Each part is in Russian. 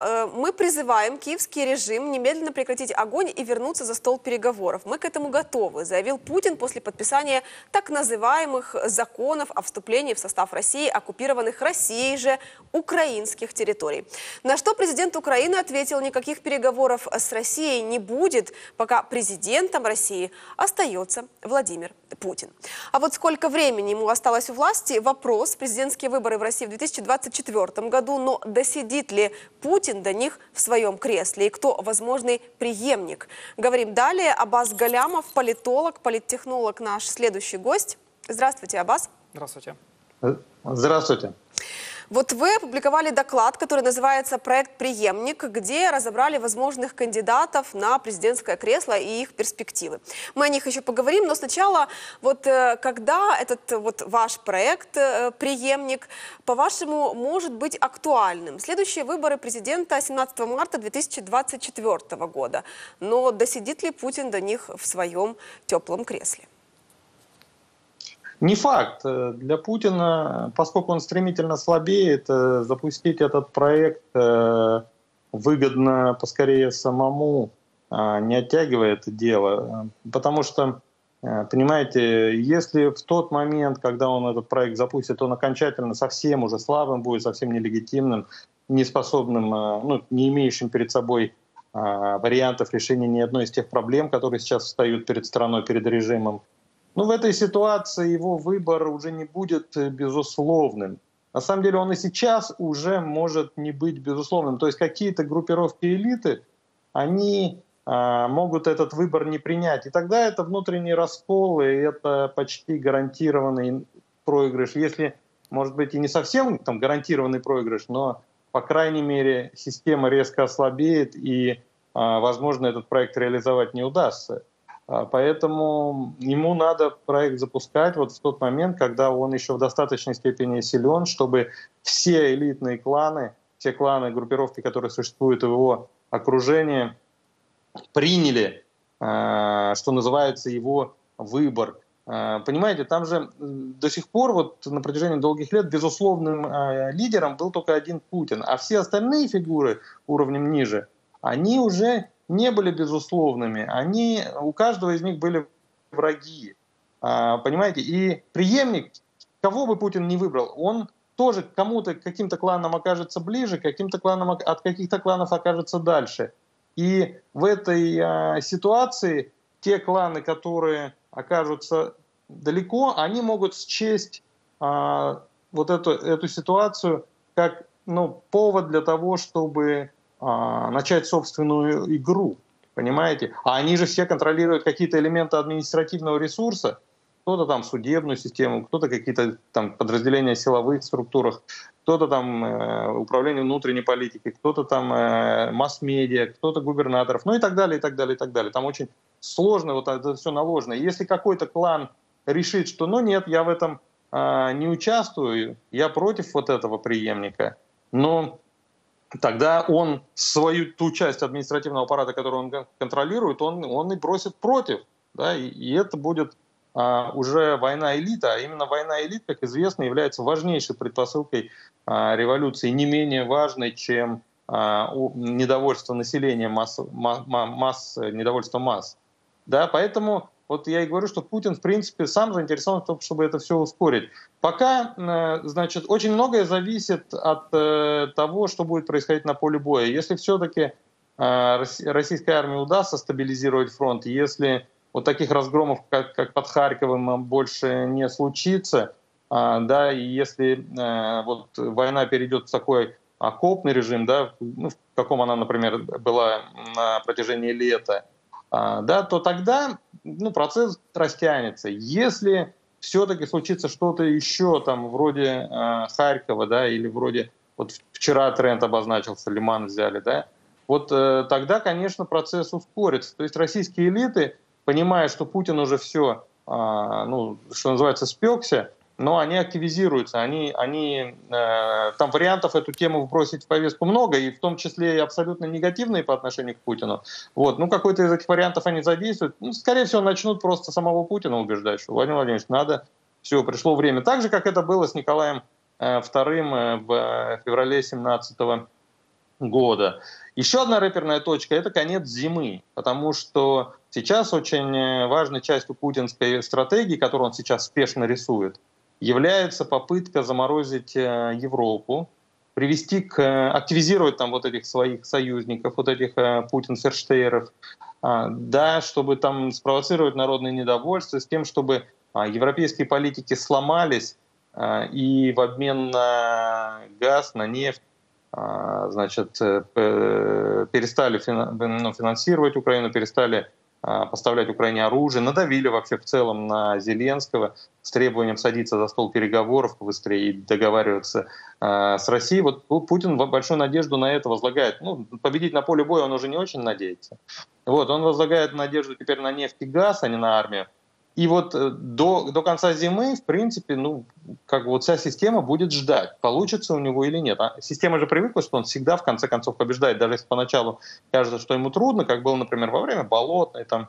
Э, мы призываем киевский режим немедленно прекратить огонь и вернуться за стол переговоров. Мы к этому готовы, заявил Путин после подписания так называемых законов о вступлении в состав России оккупированных Россией же украинских территорий. На что президент Украины ответил, никаких переговоров с Россией не будет, пока президентом России остается Владимир Путин. А вот сколько времени ему осталось у власти – вопрос. Президентские выборы в России в 2024 году, но досидит ли Путин Путин до них в своем кресле и кто возможный преемник. Говорим далее. Абаз Галямов, политолог, политтехнолог, наш следующий гость. Здравствуйте, Абаз. Здравствуйте. Здравствуйте. Вот вы опубликовали доклад, который называется «Проект «Преемник», где разобрали возможных кандидатов на президентское кресло и их перспективы. Мы о них еще поговорим, но сначала, вот э, когда этот вот ваш проект э, «Преемник», по-вашему, может быть актуальным? Следующие выборы президента 17 марта 2024 года. Но досидит ли Путин до них в своем теплом кресле? Не факт. Для Путина, поскольку он стремительно слабеет, э, запустить этот проект э, выгодно поскорее самому, а, не оттягивая это дело. Потому что, э, понимаете, если в тот момент, когда он этот проект запустит, он окончательно совсем уже слабым будет, совсем нелегитимным, неспособным, ну, не имеющим перед собой а, вариантов решения ни одной из тех проблем, которые сейчас встают перед страной, перед режимом, ну, в этой ситуации его выбор уже не будет э, безусловным. На самом деле он и сейчас уже может не быть безусловным. То есть какие-то группировки элиты, они а, могут этот выбор не принять. И тогда это внутренний раскол, и это почти гарантированный проигрыш. Если, может быть, и не совсем там, гарантированный проигрыш, но, по крайней мере, система резко ослабеет, и, а, возможно, этот проект реализовать не удастся. А, поэтому ему надо проект запускать вот в тот момент, когда он еще в достаточной степени силен, чтобы все элитные кланы, все кланы, группировки, которые существуют в его окружении, приняли, а, что называется, его выбор. А, понимаете, там же до сих пор, вот на протяжении долгих лет, безусловным лидером был только один Путин, а все остальные фигуры уровнем ниже, они уже не были безусловными, они, у каждого из них были враги. А, понимаете? И преемник, кого бы Путин не выбрал, он тоже кому-то, каким-то кланам окажется ближе, каким-то кланам, от каких-то кланов окажется дальше. И в этой а, ситуации те кланы, которые окажутся далеко, они могут счесть а, вот эту, эту ситуацию как ну, повод для того, чтобы а, начать собственную игру, понимаете? А они же все контролируют какие-то элементы административного ресурса, кто-то там судебную систему, кто-то какие-то там подразделения силовых структурах, кто-то там э, управление внутренней политикой, кто-то там э, масс-медиа, кто-то губернаторов, ну и так далее, и так далее, и так далее. Там очень сложно вот это все наложено. И если какой-то клан решит, что ну нет, я в этом э, не участвую, я против вот этого преемника, но тогда он свою ту часть административного аппарата, которую он контролирует, он, он и бросит против. Да, и, и это будет а, уже война элита, а именно война элит, как известно, является важнейшей предпосылкой а, революции, не менее важной, чем а, недовольство населения, масс, масс, масс, недовольство масс. Да, поэтому вот я и говорю, что Путин, в принципе, сам заинтересован в том, чтобы это все ускорить. Пока, э, значит, очень многое зависит от э, того, что будет происходить на поле боя. Если все-таки э, российской армии удастся стабилизировать фронт, если вот таких разгромов, как, как под Харьковом, больше не случится, да, и если вот война перейдет в такой окопный режим, да, ну, в каком она, например, была на протяжении лета, да, то тогда ну, процесс растянется. Если все-таки случится что-то еще там вроде э, Харькова, да, или вроде вот вчера тренд обозначился, Лиман взяли, да, вот э, тогда, конечно, процесс ускорится. То есть российские элиты, понимая, что Путин уже все, э, ну, что называется, спекся, но они активизируются, они, они, э, там вариантов эту тему вбросить в повестку много, и в том числе и абсолютно негативные по отношению к Путину. Вот, ну какой-то из этих вариантов они задействуют, ну, скорее всего начнут просто самого Путина убеждать, что Владимир Владимирович, надо, все, пришло время. Так же, как это было с Николаем э, II э, в феврале 17 года. Еще одна рэперная точка – это конец зимы, потому что сейчас очень э, важной частью путинской стратегии, которую он сейчас спешно рисует, является попытка заморозить э, Европу, привести к, э, активизировать там вот этих своих союзников, вот этих путин-ферштейров, а, да, чтобы там спровоцировать народное недовольство с тем, чтобы а, европейские политики сломались а, и в обмен на газ, на нефть, значит, э, перестали ну, финансировать Украину, перестали поставлять Украине оружие, надавили вообще в целом на Зеленского с требованием садиться за стол переговоров быстрее и договариваться с Россией. Вот Путин большую надежду на это возлагает. Ну, победить на поле боя он уже не очень надеется. Вот, он возлагает надежду теперь на нефть и газ, а не на армию. И вот э, до, до конца зимы, в принципе, ну, как вот вся система будет ждать, получится у него или нет. А система же привыкла, что он всегда в конце концов побеждает, даже если поначалу кажется, что ему трудно, как было, например, во время болотной, там,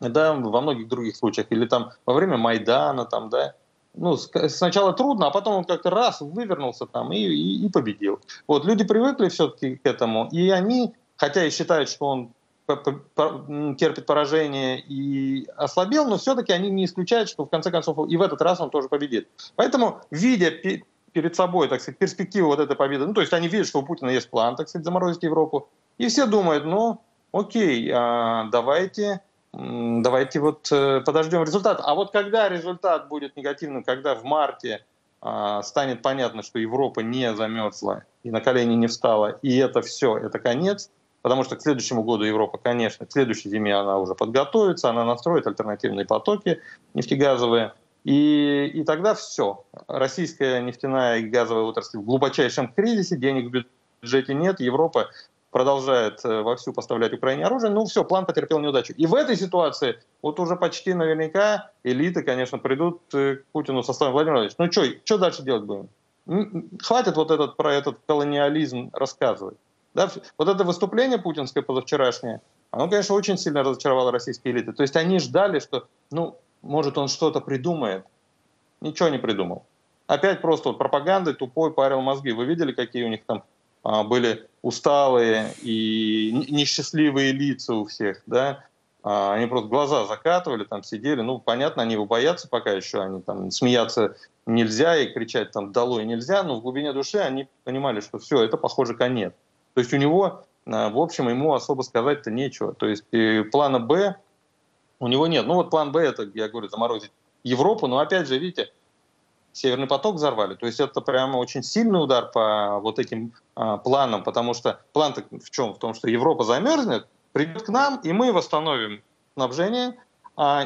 да, во многих других случаях, или там во время Майдана, там, да, ну, сначала трудно, а потом он как-то раз вывернулся там и, и, и победил. Вот, люди привыкли все-таки к этому, и они, хотя и считают, что он терпит поражение и ослабел, но все-таки они не исключают, что в конце концов и в этот раз он тоже победит. Поэтому, видя перед собой, так сказать, перспективу вот этой победы, ну, то есть они видят, что у Путина есть план, так сказать, заморозить Европу, и все думают, ну, окей, а, давайте, давайте вот э, подождем результат. А вот когда результат будет негативным, когда в марте а, станет понятно, что Европа не замерзла и на колени не встала, и это все, это конец, потому что к следующему году Европа, конечно, к следующей зиме она уже подготовится, она настроит альтернативные потоки нефтегазовые, и, и тогда все. Российская нефтяная и газовая отрасль в глубочайшем кризисе, денег в бюджете нет, Европа продолжает э, вовсю поставлять Украине оружие, ну все, план потерпел неудачу. И в этой ситуации вот уже почти наверняка элиты, конечно, придут э, к Путину со словами Владимир ну что дальше делать будем? Хватит вот этот, про этот колониализм рассказывать. Да, вот это выступление путинское позавчерашнее, оно, конечно, очень сильно разочаровало российские элиты. То есть они ждали, что, ну, может, он что-то придумает. Ничего не придумал. Опять просто вот пропагандой тупой парил мозги. Вы видели, какие у них там а, были усталые и несчастливые лица у всех, да? А, они просто глаза закатывали, там сидели. Ну, понятно, они его боятся пока еще, они там смеяться нельзя и кричать там «долой» нельзя, но в глубине души они понимали, что все, это, похоже, конец. То есть у него, э, в общем, ему особо сказать-то нечего. То есть плана «Б» у него нет. Ну вот план «Б» — это, я говорю, заморозить Европу, но опять же, видите, Северный поток взорвали. То есть это прямо очень сильный удар по вот этим а, планам, потому что план в чем? В том, что Европа замерзнет, придет к нам, и мы восстановим снабжение, а,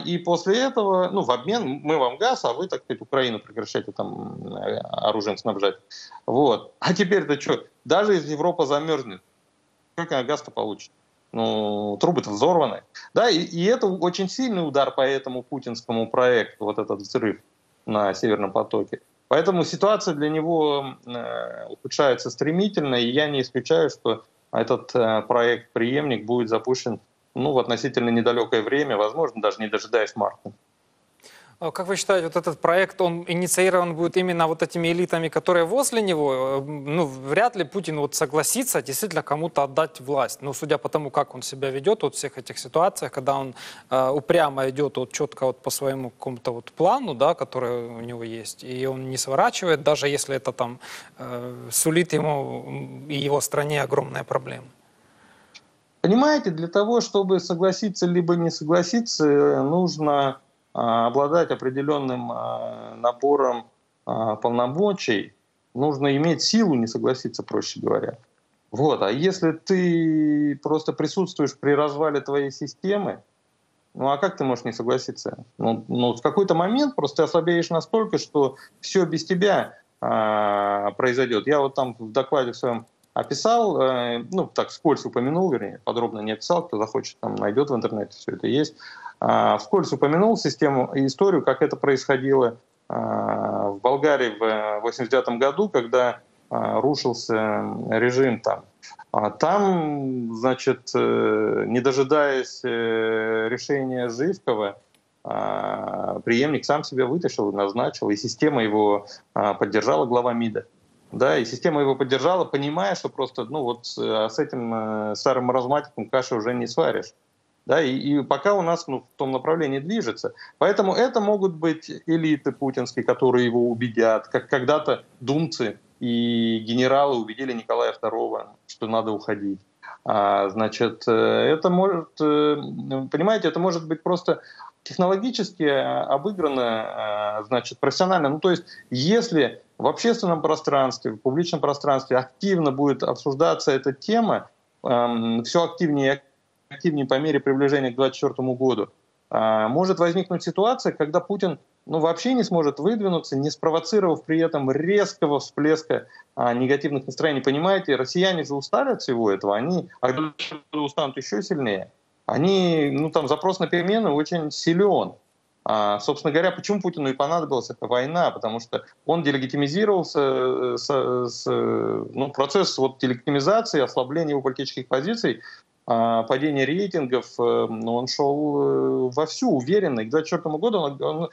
и после этого, ну, в обмен мы вам газ, а вы, так сказать, Украину прекращаете там э, оружием снабжать. Вот. А теперь-то что? Даже если Европа замерзнет, как она газ-то получит? Ну, трубы-то взорваны. Да, и, и это очень сильный удар по этому путинскому проекту, вот этот взрыв на Северном потоке. Поэтому ситуация для него э, ухудшается стремительно, и я не исключаю, что этот э, проект-преемник будет запущен ну, в относительно недалекое время, возможно, даже не дожидаясь марта. А как вы считаете, вот этот проект, он инициирован будет именно вот этими элитами, которые возле него? Э, ну, вряд ли Путин вот согласится действительно кому-то отдать власть. Ну, судя по тому, как он себя ведет вот в всех этих ситуациях, когда он э, упрямо идет вот четко вот по своему какому-то вот плану, да, который у него есть, и он не сворачивает, даже если это там э, сулит ему и его стране огромные проблемы. Понимаете, для того, чтобы согласиться либо не согласиться, нужно а, обладать определенным а, набором а, полномочий, нужно иметь силу не согласиться, проще говоря. Вот. А если ты просто присутствуешь при развале твоей системы, ну а как ты можешь не согласиться? Ну, ну в какой-то момент просто ты ослабеешь настолько, что все без тебя а, произойдет. Я вот там в докладе в своем описал, э, ну так вскользь упомянул, вернее, подробно не описал, кто захочет, там найдет в интернете, все это есть. А, вскользь упомянул систему и историю, как это происходило а, в Болгарии в 1989 году, когда а, рушился режим там. Там, значит, э, не дожидаясь э, решения Живкова, преемник сам себя вытащил, назначил, и система его поддержала, глава МИДа. Да, и система его поддержала, понимая, что просто, ну вот с, с этим э, старым маразматиком каши уже не сваришь. Да, и, и пока у нас ну, в том направлении движется. Поэтому это могут быть элиты путинские, которые его убедят, как когда-то думцы и генералы убедили Николая II, что надо уходить. А, значит, э, это может, э, понимаете, это может быть просто технологически обыграно, значит, профессионально. Ну, то есть, если в общественном пространстве, в публичном пространстве активно будет обсуждаться эта тема, эм, все активнее и активнее по мере приближения к 2024 году, э, может возникнуть ситуация, когда Путин ну, вообще не сможет выдвинуться, не спровоцировав при этом резкого всплеска а, негативных настроений. Понимаете, россияне же устали от всего этого, они а устанут еще сильнее. Они, ну там запрос на перемены очень силен. А, собственно говоря, почему Путину и понадобилась эта война? Потому что он делегитимизировался, э, с, с, ну, процесс вот делегитимизации, ослабления его политических позиций, а, падение рейтингов, э, ну, он шел э, вовсю, уверенно. И к 2024 году он, он,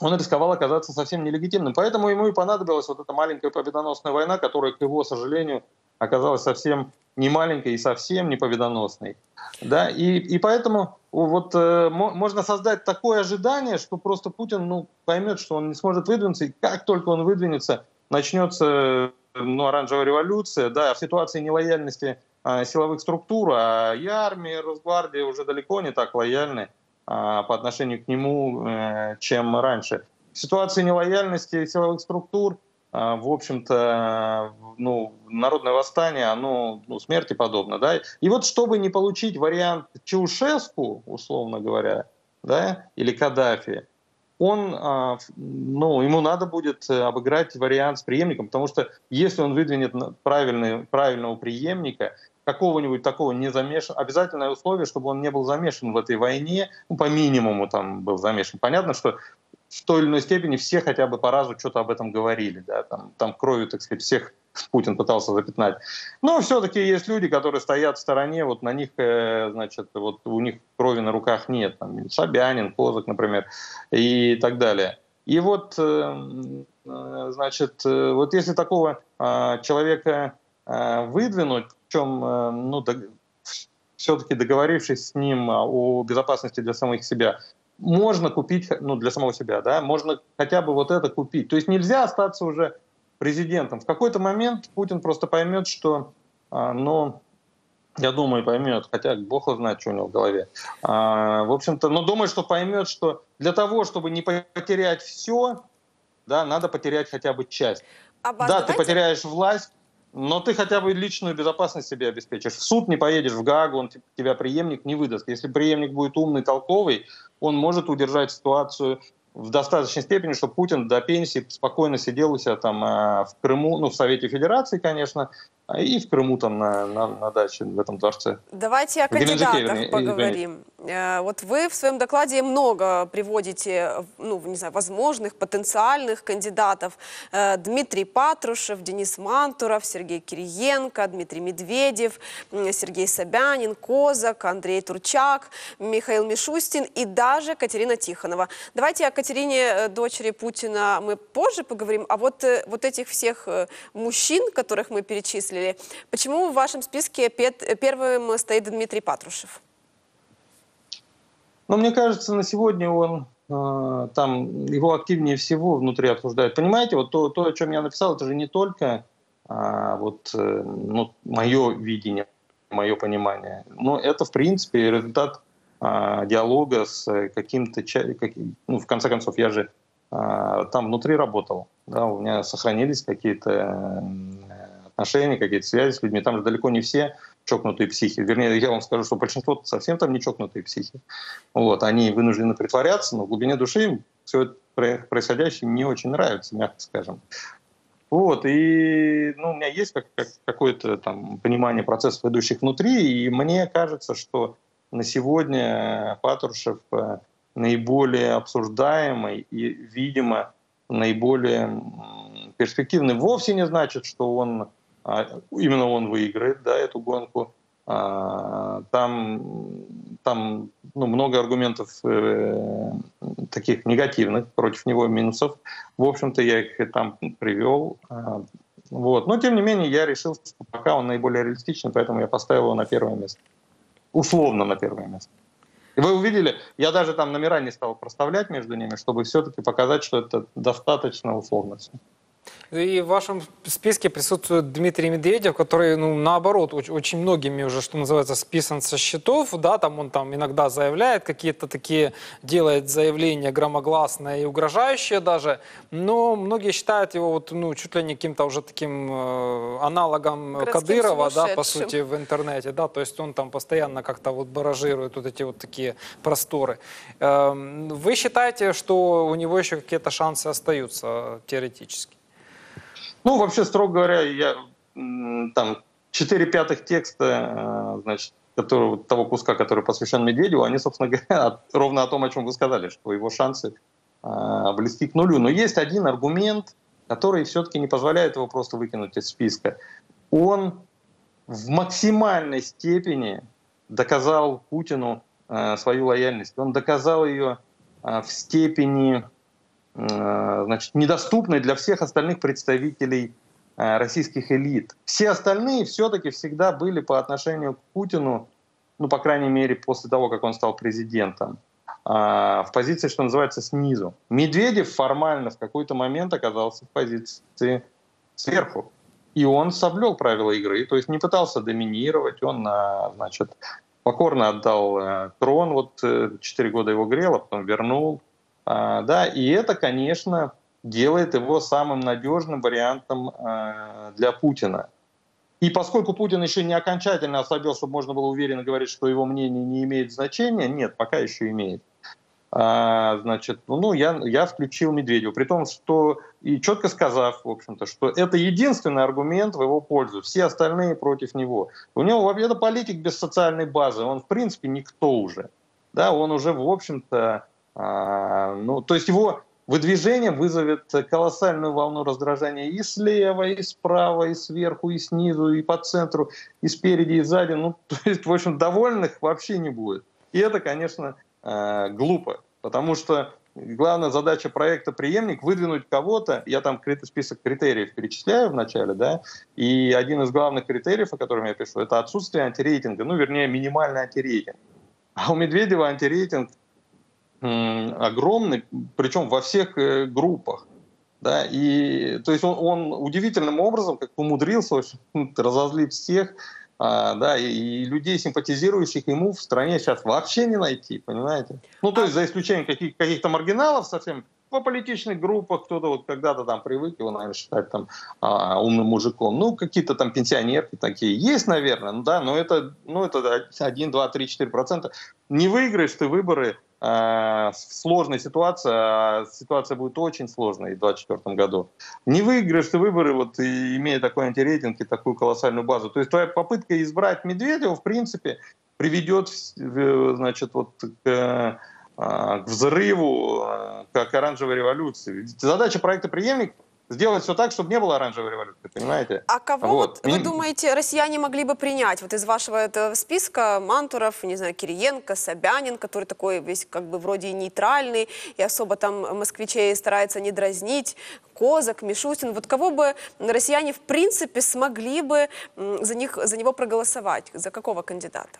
он рисковал оказаться совсем нелегитимным. Поэтому ему и понадобилась вот эта маленькая победоносная война, которая, к его сожалению, оказалась совсем не маленькой и совсем не победоносной. Да? И, и поэтому вот э, можно создать такое ожидание, что просто Путин ну, поймет, что он не сможет выдвинуться, и как только он выдвинется, начнется ну, оранжевая революция, да, в ситуации нелояльности э, силовых структур, а и армия, и Росгвардия уже далеко не так лояльны э, по отношению к нему, э, чем раньше. В ситуации нелояльности силовых структур в общем-то, ну, народное восстание, оно ну, смерти подобно. Да? И вот чтобы не получить вариант Чаушеску, условно говоря, да, или Каддафи, он, а, ну, ему надо будет обыграть вариант с преемником, потому что если он выдвинет правильный, правильного преемника, какого-нибудь такого не замешан, обязательное условие, чтобы он не был замешан в этой войне, ну, по минимуму там был замешан. Понятно, что в той или иной степени все хотя бы по разу что-то об этом говорили, да, там, там кровью, так сказать, всех Путин пытался запятнать. Но все-таки есть люди, которые стоят в стороне, вот на них, э, значит, вот у них крови на руках нет, там, Собянин, Козак, например, и так далее. И вот, э, э, значит, вот если такого а, человека выдвинуть, причем, ну, все-таки договорившись с ним о безопасности для самих себя, можно купить, ну, для самого себя, да, можно хотя бы вот это купить. То есть нельзя остаться уже президентом. В какой-то момент Путин просто поймет, что, а, ну, я думаю, поймет, хотя Бог его знает, что у него в голове. А, в общем-то, но думаю, что поймет, что для того, чтобы не потерять все, да, надо потерять хотя бы часть. Аббас, да, ты потеряешь власть, но ты хотя бы личную безопасность себе обеспечишь. В суд не поедешь, в Гагу, он тебя преемник не выдаст. Если преемник будет умный, толковый, он может удержать ситуацию в достаточной степени, чтобы Путин до пенсии спокойно сидел у себя там э, в Крыму, ну, в Совете Федерации, конечно, и в Крыму там на, на, на даче в этом дворце. Давайте о кандидатах вернее, поговорим. Э, вот вы в своем докладе много приводите, ну, не знаю, возможных, потенциальных кандидатов. Э, Дмитрий Патрушев, Денис Мантуров, Сергей Кириенко, Дмитрий Медведев, Сергей Собянин, Козак, Андрей Турчак, Михаил Мишустин и даже Катерина Тихонова. Давайте о Катерине, дочери Путина, мы позже поговорим. А вот, вот этих всех мужчин, которых мы перечислили, перечислили. Почему в вашем списке первым стоит Дмитрий Патрушев? Ну, мне кажется, на сегодня он э, там его активнее всего внутри обсуждают. Понимаете, вот то, то о чем я написал, это же не только а, вот э, ну, мое видение, мое понимание, но это в принципе результат а, диалога с каким-то, как, ну, в конце концов, я же а, там внутри работал, да, у меня сохранились какие-то отношения, какие-то связи с людьми. Там же далеко не все чокнутые психи. Вернее, я вам скажу, что большинство совсем там не чокнутые психи. Вот, они вынуждены притворяться, но в глубине души им все это происходящее не очень нравится, мягко скажем. Вот, и ну, у меня есть как, как, какое-то там понимание процессов, идущих внутри, и мне кажется, что на сегодня Патрушев э, наиболее обсуждаемый и, видимо, наиболее перспективный. Вовсе не значит, что он именно он выиграет да, эту гонку. А, там, там ну, много аргументов э, таких негативных против него, минусов. В общем-то, я их там привел. А, Вот. Но, тем не менее, я решил, что пока он наиболее реалистичный, поэтому я поставил его на первое место. Условно на первое место. И вы увидели, я даже там номера не стал проставлять между ними, чтобы все-таки показать, что это достаточно условно все. И в вашем списке присутствует Дмитрий Медведев, который, ну, наоборот, очень, очень многими уже, что называется, списан со счетов, да, там он там иногда заявляет какие-то такие, делает заявления громогласные и угрожающие даже, но многие считают его вот, ну, чуть ли не каким-то уже таким э, аналогом Городским Кадырова, да, по сути, в интернете, да, то есть он там постоянно как-то вот баражирует вот эти вот такие просторы. Эм, Вы считаете, что у него еще какие-то шансы остаются теоретически? Ну, вообще, строго говоря, я там 4 пятых текста, э, значит, которого, того куска, который посвящен Медведеву, они, собственно говоря, ровно о том, о чем вы сказали, что его шансы э, близки к нулю. Но есть один аргумент, который все-таки не позволяет его просто выкинуть из списка. Он в максимальной степени доказал Путину э, свою лояльность. Он доказал ее в степени значит, недоступной для всех остальных представителей э, российских элит. Все остальные все-таки всегда были по отношению к Путину, ну, по крайней мере, после того, как он стал президентом, а, в позиции, что называется, снизу. Медведев формально в какой-то момент оказался в позиции сверху. И он соблюл правила игры, то есть не пытался доминировать, он, значит, покорно отдал э, трон, вот э, четыре года его грел, а потом вернул. А, Да, и это, конечно, делает его самым надежным вариантом э, для Путина. И поскольку Путин еще не окончательно ослабел, чтобы можно было уверенно говорить, что его мнение не имеет значения, нет, пока еще имеет. А, значит, ну, я, я включил Медведева, при том, что и четко сказав, в общем-то, что это единственный аргумент в его пользу, все остальные против него. У него вообще это политик без социальной базы, он в принципе никто уже, да, он уже в общем-то, ну, то есть его выдвижение вызовет колоссальную волну раздражения и слева, и справа, и сверху, и снизу, и по центру, и спереди, и сзади. Ну, то есть, в общем, довольных вообще не будет. И это, конечно, э, глупо, потому что главная задача проекта «Преемник» — выдвинуть кого-то, я там список критериев перечисляю в начале, да, и один из главных критериев, о котором я пишу, это отсутствие антирейтинга, ну, вернее, минимальный антирейтинг. А у Медведева антирейтинг огромный, причем во всех э, группах. Да, и то есть он, он удивительным образом как умудрился разозлить всех, а, да, и, и людей, симпатизирующих ему в стране сейчас вообще не найти, понимаете? Ну, то есть за исключением каких, каких-то маргиналов совсем, в аполитичных группах кто-то вот когда-то там привык его, наверное, считать там а, умным мужиком. Ну, какие-то там пенсионерки такие есть, наверное, ну да, но это, ну, это 1, 2, 3, 4 процента. Не выиграешь ты выборы в сложной ситуации, а ситуация будет очень сложной в 2024 году. Не выиграешь ты выборы, вот имея такой антирейтинг и такую колоссальную базу. То есть твоя попытка избрать Медведева, в принципе, приведет, значит, вот к, а, к взрыву, а, как оранжевой революции. Задача проекта «Преемник» сделать все так, чтобы не было оранжевой революции, понимаете? А кого Вот. вот, вы думаете, россияне могли бы принять вот из вашего этого списка Мантуров, не знаю, Кириенко, Собянин, который такой весь как бы вроде нейтральный, и особо там москвичей старается не дразнить, Козак, Мишустин. Вот кого бы россияне в принципе смогли бы за, них, за него проголосовать? За какого кандидата?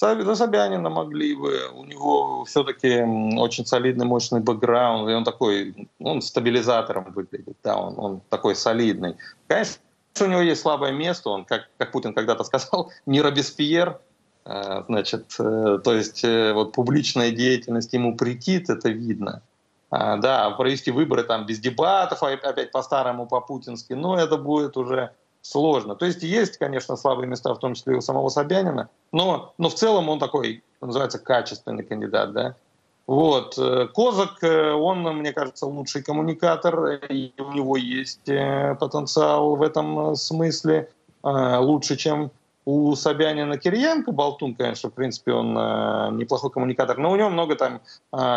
За Собянина могли бы. У него все-таки очень солидный, мощный бэкграунд. И он такой, он стабилизатором выглядит. Да, он, он такой солидный. Конечно, у него есть слабое место. Он, как, как Путин когда-то сказал, не Робеспьер. Э, Значит, э, то есть э, вот публичная деятельность ему претит, это видно. А, Да, провести выборы там без дебатов, а опять по-старому, по-путински, но это будет уже сложно. То есть есть, конечно, слабые места, в том числе и у самого Собянина, но, но в целом он такой, называется, качественный кандидат, да. Вот. э, Козак, э, он, мне кажется, лучший коммуникатор, и у него есть э, потенциал в этом смысле лучше, чем у Собянина Кириенко. Болтун, конечно, в принципе, он неплохой коммуникатор, но у него много там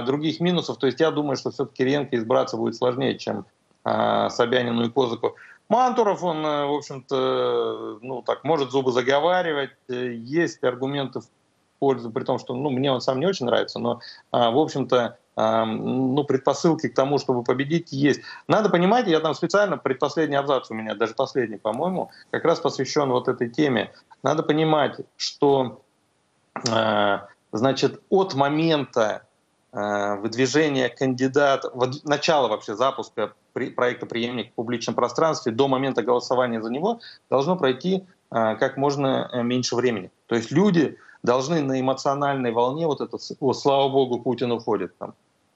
других минусов. То есть я думаю, что все-таки Кириенко избраться будет сложнее, чем Собянину и Козаку. Мантуров, он, э, в общем-то, ну так, может зубы заговаривать. Э, Есть аргументы в пользу, при том, что ну, мне он сам не очень нравится, но, а, в общем-то, ну, предпосылки к тому, чтобы победить, есть. Надо понимать, я там специально, предпоследний абзац у меня, даже последний, по-моему, как раз посвящен вот этой теме. Надо понимать, что э, значит, от момента э, выдвижения кандидата, начала вообще запуска проекта «Преемник в публичном пространстве» до момента голосования за него должно пройти э, как можно меньше времени. То есть люди должны на эмоциональной волне вот это, о, слава богу, Путин уходит там,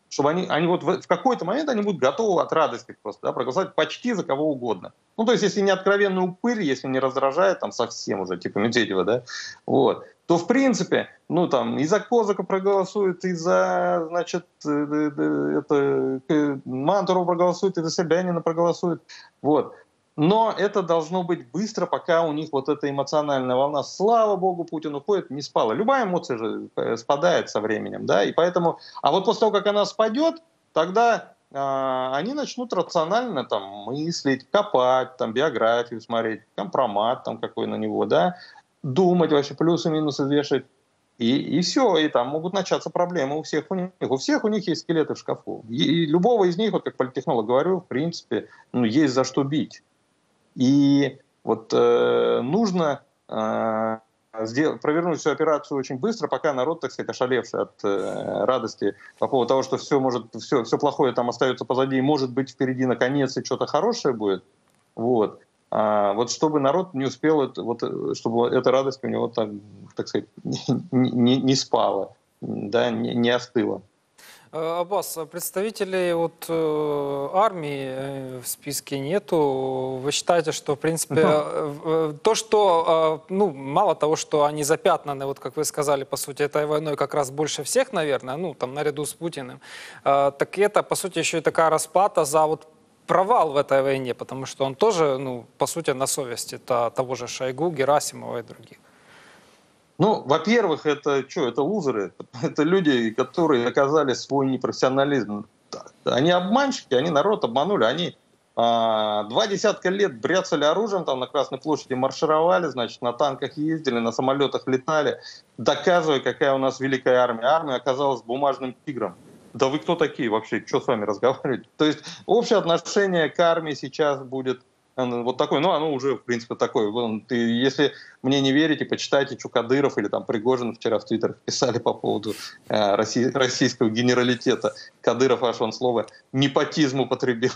чтобы они, они вот в, в какой-то момент они будут готовы от радости просто да, проголосовать почти за кого угодно. Ну, то есть, если не откровенный упырь, если не раздражает там совсем уже, типа Медведева, да, вот, то, в принципе, ну, там, и за Козака проголосуют, и за, значит, э, э, э, это, Мантуру проголосуют, и за Собянина проголосуют, вот. Но это должно быть быстро, пока у них вот эта эмоциональная волна, слава богу, Путин уходит, не спала. Любая эмоция же спадает со временем, да, и поэтому, а вот после того, как она спадет, тогда э, они начнут рационально там мыслить, копать, там биографию смотреть, компромат там какой на него, да, думать вообще плюсы-минусы вешать. И, и все, и там могут начаться проблемы у всех у них. У всех у них есть скелеты в шкафу. И, и любого из них, вот как политтехнолог говорю, в принципе, ну, есть за что бить. И вот э, нужно э, сделать, провернуть всю операцию очень быстро, пока народ, так сказать, ошалевший от э, радости по поводу того, что все может, все, все плохое там остается позади, и может быть впереди наконец и что-то хорошее будет. Вот. А вот чтобы народ не успел, это, вот, чтобы эта радость у него так, так сказать, не, не, не спала, да, не, не остыла. Э, Аббас, представителей от э, армии э, в списке нету. Вы считаете, что, в принципе, uh то, что, э, ну, мало того, что они запятнаны, вот как вы сказали, по сути, этой войной как раз больше всех, наверное, ну, там, наряду с Путиным, э, так это, по сути, еще и такая расплата за вот провал в этой войне, потому что он тоже, ну, по сути, на совести того же Шойгу, Герасимова и других. Ну, во-первых, это что, это лузеры, это люди, которые оказали свой непрофессионализм. Они обманщики, они народ обманули, они а, два десятка лет бряцали оружием, там на Красной площади маршировали, значит, на танках ездили, на самолетах летали, доказывая, какая у нас великая армия. Армия оказалась бумажным тигром. Да вы кто такие вообще? Что с вами разговаривать? То есть общее отношение к армии сейчас будет вот такой, ну, оно уже, в принципе, такое. Ты, если мне не верите, почитайте, что Кадыров или там Пригожин вчера в Твиттер писали по поводу э, россий, российского генералитета. Кадыров аж он слово непотизм употребил.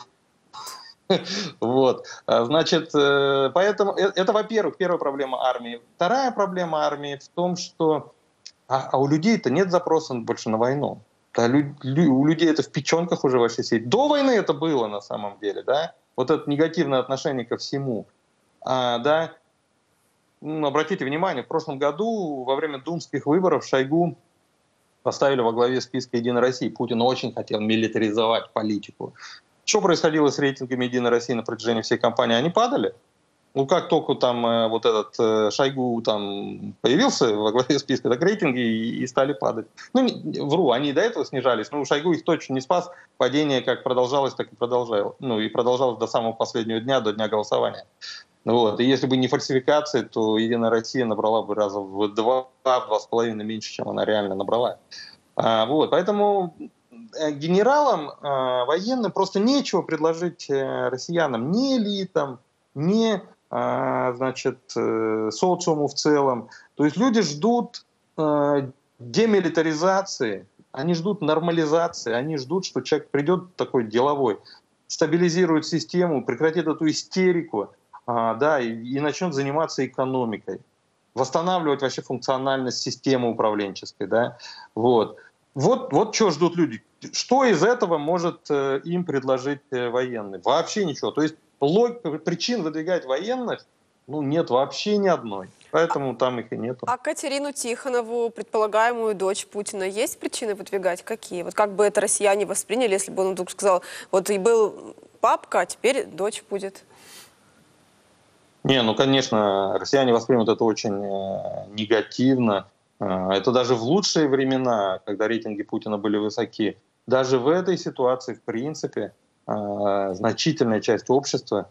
Вот. А, значит, э, поэтому э, это, во-первых, первая проблема армии. Вторая проблема армии в том, что а, а у людей-то нет запроса больше на войну. Да, лю, лю, у людей это в печенках уже вообще сидит. До войны это было на самом деле, да вот это негативное отношение ко всему. А, да, ну, обратите внимание, в прошлом году во время думских выборов Шойгу поставили во главе списка «Единой России». Путин очень хотел милитаризовать политику. Что происходило с рейтингами «Единой России» на протяжении всей кампании? Они падали. Ну, как только там э, вот этот э, Шойгу там появился во главе списка, так рейтинги и, и стали падать. Ну, не, вру, они до этого снижались, но Шойгу их точно не спас. Падение как продолжалось, так и продолжалось. Ну, и продолжалось до самого последнего дня, до дня голосования. Вот. И если бы не фальсификации, то Единая Россия набрала бы раза в два, два с половиной меньше, чем она реально набрала. А, вот. Поэтому э, генералам э, военным просто нечего предложить э, россиянам, ни элитам, а, значит, э, социуму в целом. То есть люди ждут э, демилитаризации, они ждут нормализации, они ждут, что человек придет такой деловой, стабилизирует систему, прекратит эту истерику, а, да, и, и начнет заниматься экономикой, восстанавливать вообще функциональность системы управленческой, да, вот. Вот, вот что ждут люди. Что из этого может э, им предложить военный? Вообще ничего. То есть логика, причин выдвигать военных ну, нет вообще ни одной. Поэтому там их и нету. А Катерину Тихонову, предполагаемую дочь Путина, есть причины выдвигать? Какие? Вот как бы это россияне восприняли, если бы он вдруг сказал, вот и был папка, а теперь дочь будет? Не, ну, конечно, россияне воспримут это очень э, негативно. Э, это даже в лучшие времена, когда рейтинги Путина были высоки. Даже в этой ситуации, в принципе, э, значительная часть общества,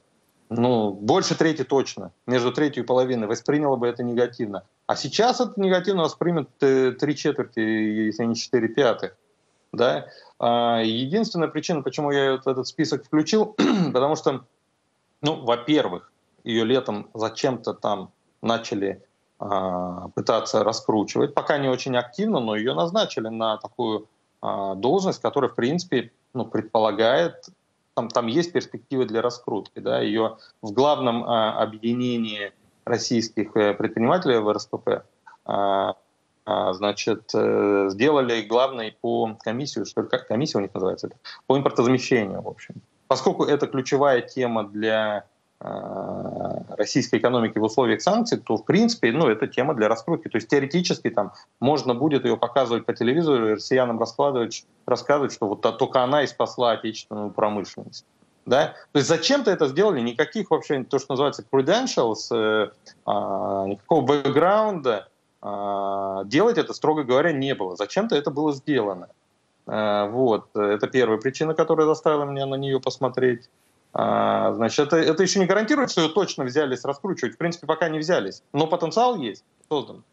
ну, больше трети точно, между третью и половиной, восприняла бы это негативно. А сейчас это негативно воспримет три четверти, если не четыре пятых. Да? А, Единственная причина, почему я этот список включил, потому что, ну, во-первых, ее летом зачем-то там начали а, пытаться раскручивать, пока не очень активно, но ее назначили на такую а, должность, которая, в принципе, ну, предполагает, там, там есть перспективы для раскрутки. Да? Ее в главном а, объединении российских э, предпринимателей в РСПП а, а, значит, э, сделали главной по комиссию, что как комиссия у них называется, это, по импортозамещению, в общем. Поскольку это ключевая тема для российской экономики в условиях санкций, то, в принципе, ну, это тема для раскрутки. То есть теоретически там можно будет ее показывать по телевизору и россиянам раскладывать, рассказывать, что вот только она и спасла отечественную промышленность. Да? То есть зачем-то это сделали, никаких вообще, то, что называется credentials, э, э, никакого бэкграунда э, делать это, строго говоря, не было. Зачем-то это было сделано. Э, вот. Это первая причина, которая заставила меня на нее посмотреть. А, значит, это, это еще не гарантирует, что ее точно взялись раскручивать. В принципе, пока не взялись. Но потенциал есть, создан.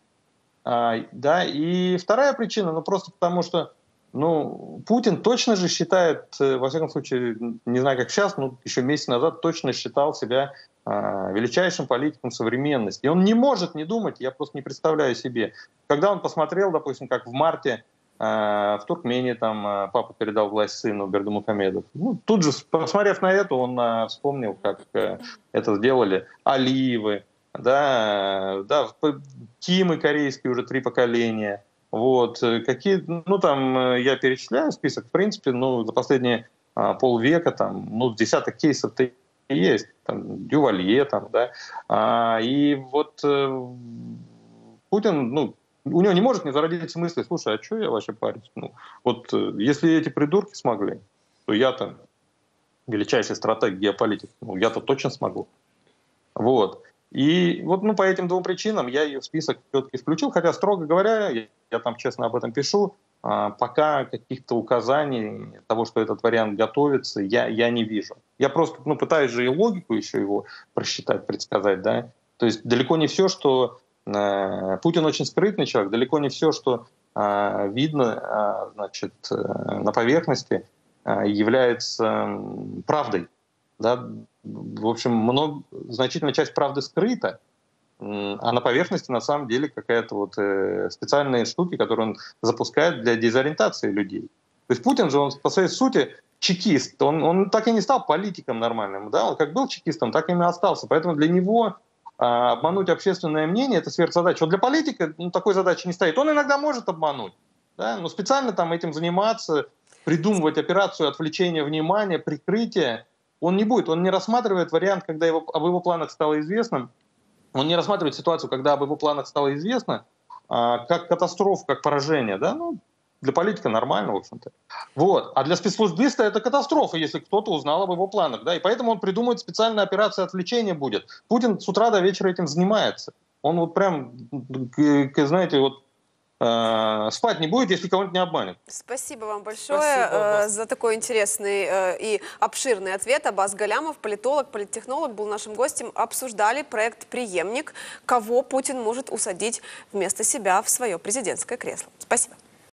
А, да, и вторая причина, ну просто потому что ну, Путин точно же считает, э, во всяком случае, не знаю, как сейчас, но еще месяц назад точно считал себя э, величайшим политиком современности. И он не может не думать, я просто не представляю себе. Когда он посмотрел, допустим, как в марте в Туркмении там э, папа передал власть сыну Бердамухамедов. Ну, тут же, посмотрев на это, он э, вспомнил, как э, это сделали Алиевы, да, да, Кимы корейские уже три поколения – вот. Э, какие, ну, там э, я перечисляю список, в принципе, ну, за последние а, полвека там, ну, десяток кейсов-то есть, там, Дювалье, там, да, а, и вот Путин, ну, у него не может не зародиться мысли, слушай, а что я вообще парюсь? Ну, вот э, если эти придурки смогли, то я-то величайший стратег, геополитик, ну, я-то точно смогу. Вот. И вот ну, по этим двум причинам я ее в список все-таки включил, хотя, строго говоря, я, я там честно об этом пишу, а, пока каких-то указаний того, что этот вариант готовится, я, я не вижу. Я просто ну, пытаюсь же и логику еще его просчитать, предсказать. Да? То есть далеко не все, что... Э, Путин очень скрытный человек, далеко не все, что э, видно э, значит, на поверхности, является правдой. Да? В общем, много, значительная часть правды скрыта, а на поверхности на самом деле какая-то вот специальные штуки, которые он запускает для дезориентации людей. То есть Путин же, он по своей сути чекист, он, он так и не стал политиком нормальным, да, он как был чекистом, так и и остался. Поэтому для него обмануть общественное мнение – это сверхзадача. Вот для политика ну, такой задачи не стоит. Он иногда может обмануть, да, но специально там этим заниматься, придумывать операцию отвлечения внимания, прикрытия – он не будет, он не рассматривает вариант, когда его, об его планах стало известно, он не рассматривает ситуацию, когда об его планах стало известно, а, как катастрофу, как поражение, да, ну, для политика нормально, в общем-то. Вот. А для спецслужбиста это катастрофа, если кто-то узнал об его планах, да, и поэтому он придумает специальную операцию отвлечения будет. Путин с утра до вечера этим занимается. Он вот прям, знаете, вот э, спать не будет, если кого-нибудь не обманет. Спасибо вам большое Спасибо, э, за такой интересный э, и обширный ответ. Абаз Галямов, политолог, политтехнолог, был нашим гостем. Обсуждали проект «Преемник», кого Путин может усадить вместо себя в свое президентское кресло. Спасибо.